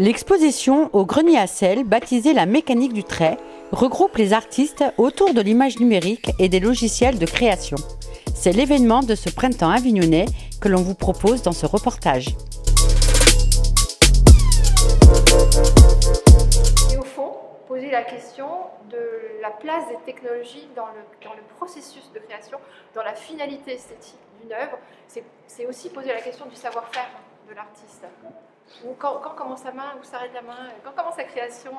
L'exposition au grenier à sel, baptisée La mécanique du trait, regroupe les artistes autour de l'image numérique et des logiciels de création. C'est l'événement de ce printemps avignonnais que l'on vous propose dans ce reportage. Et au fond, poser la question de la place des technologies dans le, dans le processus de création, dans la finalité esthétique d'une œuvre, c'est aussi poser la question du savoir-faire de l'artiste quand, commence la main, où s'arrête la main, quand commence la création.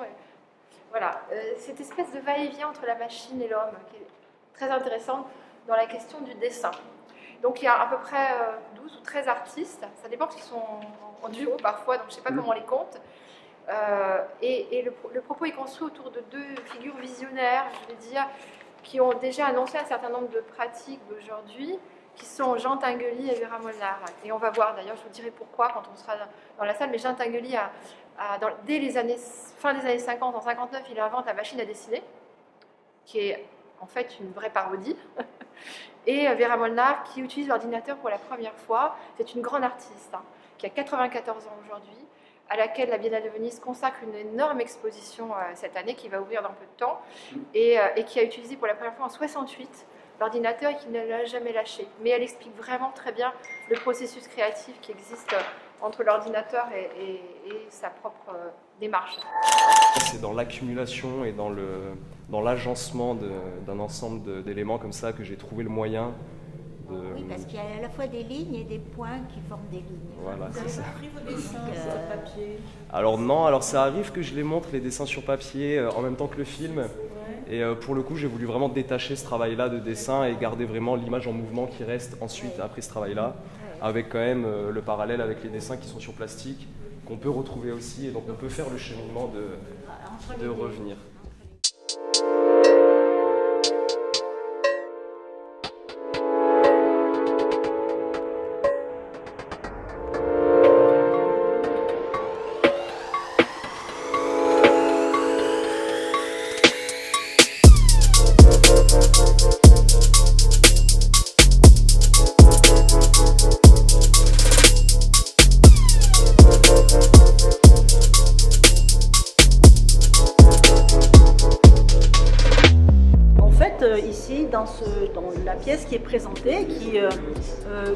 Voilà, euh, cette espèce de va-et-vient entre la machine et l'homme qui est très intéressante dans la question du dessin. Donc il y a à peu près 12 euh, ou 13 artistes, ça dépend parce qu'ils sont en, duo parfois, donc je ne sais pas mmh. comment on les compte. Euh, et, le, le, propos est construit autour de deux figures visionnaires, je vais dire, qui ont déjà annoncé un certain nombre de pratiques d'aujourd'hui, qui sont Jean Tinguely et Vera Molnar. Et on va voir d'ailleurs, je vous dirai pourquoi quand on sera dans la salle, mais Jean Tinguely, a, dès les années, fin des années 50, en 59, il invente la machine à dessiner, qui est en fait une vraie parodie. Et euh, Vera Molnar, qui utilise l'ordinateur pour la première fois, c'est une grande artiste, hein, qui a 94 ans aujourd'hui, à laquelle la Biennale de Venise consacre une énorme exposition euh, cette année, qui va ouvrir dans peu de temps, et, euh, et qui a utilisé pour la première fois en 68 l'ordinateur et qui ne l'a jamais lâché. Mais elle explique vraiment très bien le processus créatif qui existe entre l'ordinateur et, sa propre euh, démarche. C'est dans l'accumulation et dans l'agencement dans d'un ensemble d'éléments comme ça que j'ai trouvé le moyen de... Oui, parce qu'il y a à la fois des lignes et des points qui forment des lignes. Voilà, c'est ça. vos dessins sur euh, papier Alors non, alors ça arrive que je les montre, les dessins sur papier, euh, en même temps que le film. Et euh, pour le coup, j'ai voulu vraiment détacher ce travail-là de dessin et garder vraiment l'image en mouvement qui reste ensuite après ce travail-là, avec quand même euh, le parallèle avec les dessins qui sont sur plastique, qu'on peut retrouver aussi, et donc on peut faire le cheminement de, de revenir. La pièce qui est présentée, qui, euh, euh,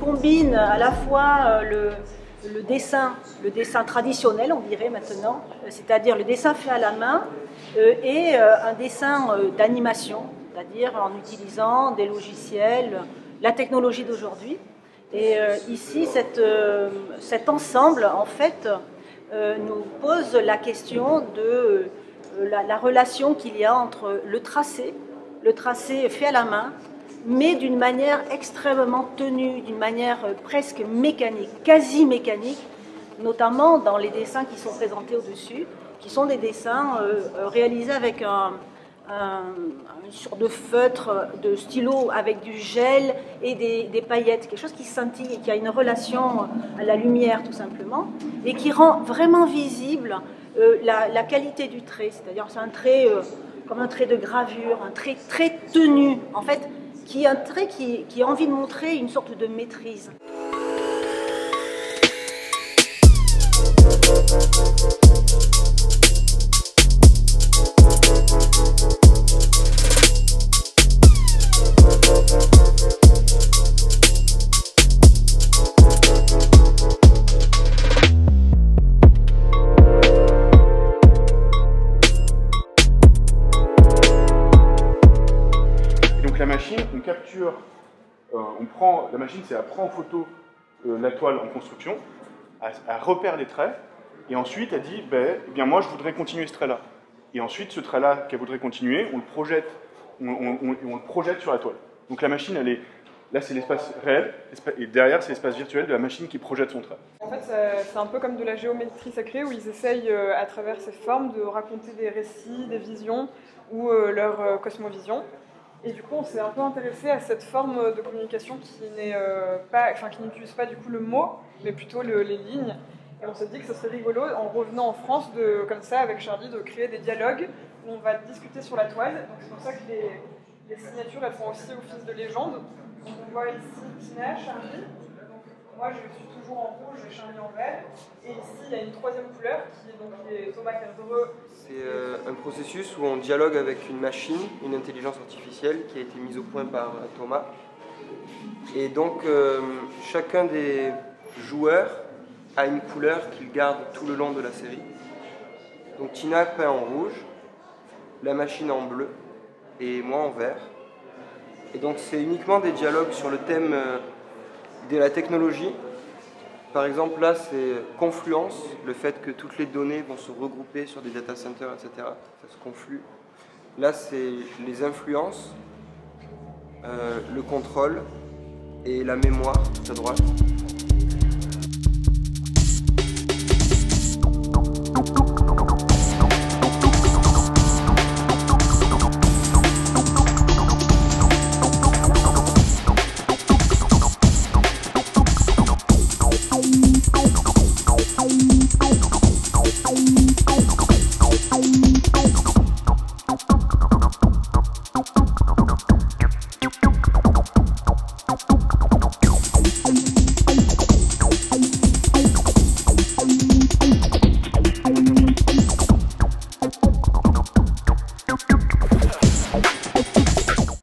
combine à la fois euh, le, dessin, le dessin traditionnel, on dirait maintenant, c'est-à-dire le dessin fait à la main, et un dessin d'animation, c'est-à-dire en utilisant des logiciels, la technologie d'aujourd'hui. Et ici, cet ensemble, en fait, nous pose la question de la relation qu'il y a entre le tracé, le tracé fait à la main, mais d'une manière extrêmement tenue, d'une manière euh, presque mécanique, quasi mécanique, notamment dans les dessins qui sont présentés au-dessus, qui sont des dessins euh, euh, réalisés avec un, une sorte de feutre, de stylo avec du gel et des, paillettes, quelque chose qui scintille et qui a une relation à la lumière tout simplement, et qui rend vraiment visible la, qualité du trait, c'est-à-dire c'est un trait comme un trait de gravure, un trait très tenu, en fait, qui est un trait qui, qui a envie de montrer une sorte de maîtrise. La machine, c'est à prendre en photo euh, la toile en construction, à, repère les traits, et ensuite elle dit, ben, eh bien moi je voudrais continuer ce trait-là. Et ensuite, ce trait-là qu'elle voudrait continuer, on le projette, on, le projette sur la toile. Donc la machine, elle est, là c'est l'espace réel, et derrière c'est l'espace virtuel de la machine qui projette son trait. En fait, c'est un peu comme de la géométrie sacrée où ils essayent, euh, à travers ces formes, de raconter des récits, des visions ou euh, leur cosmovision. Et du coup, on s'est un peu intéressé à cette forme de communication qui n'est euh, pas, n'utilise pas du coup le mot, mais plutôt les lignes. Et on s'est dit que ce serait rigolo, en revenant en France, comme ça, avec Charlie, de créer des dialogues où on va discuter sur la toile. Donc c'est pour ça que les, signatures, elles font aussi office de légende. On voit ici Tina, Charlie. Moi je suis toujours en rouge et Charlie en vert. Et ici il y a une troisième couleur qui est donc les Thomas Cardreux. C'est euh, un processus où on dialogue avec une machine, une intelligence artificielle qui a été mise au point par euh, Thomas. Et donc euh, chacun des joueurs a une couleur qu'il garde tout le long de la série. Donc Tina peint en rouge, la machine en bleu et moi en vert. Et donc c'est uniquement des dialogues sur le thème de la technologie. Par exemple là c'est confluence, le fait que toutes les données vont se regrouper sur des data centers, etc. Ça se conflue. Là c'est les influences, euh, le contrôle et la mémoire à droite. Thank you.